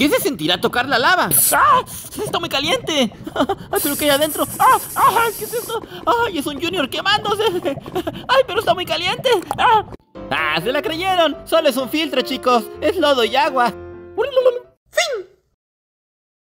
¿Qué se sentirá tocar la lava? ¡Ah! ¡Está muy caliente! ¡Ay, pero qué hay adentro! ¡Ah! ¡Ah! ¿Qué es esto? ¡Ay, es un Junior quemándose! ¡Ay, pero está muy caliente! ¡Ah! ¡Ah! ¡Se la creyeron! Solo es un filtro, chicos. Es lodo y agua.